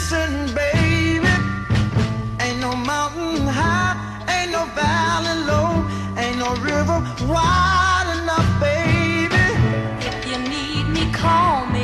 Listen, baby, ain't no mountain high, ain't no valley low, ain't no river wide enough, baby. If you need me, call me.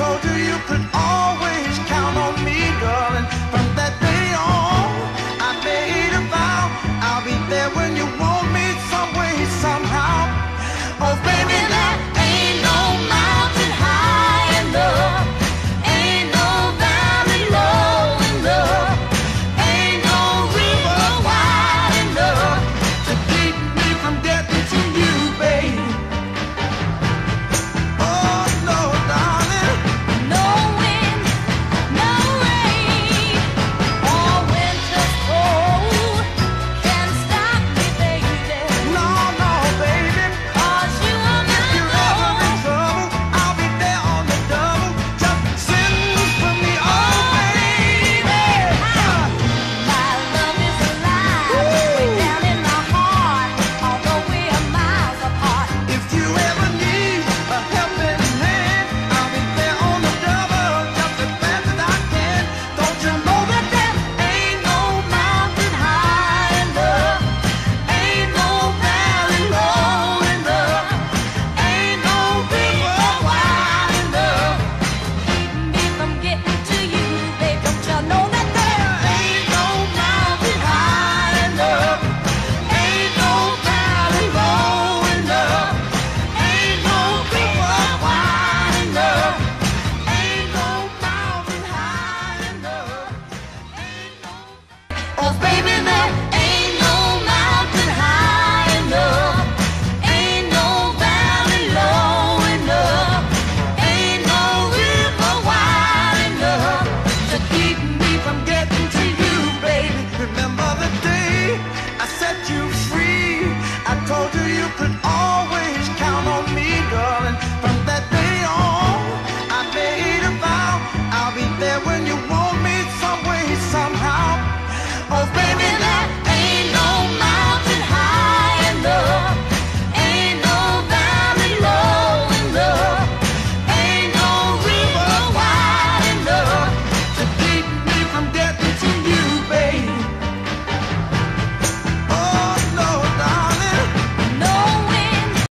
How do you could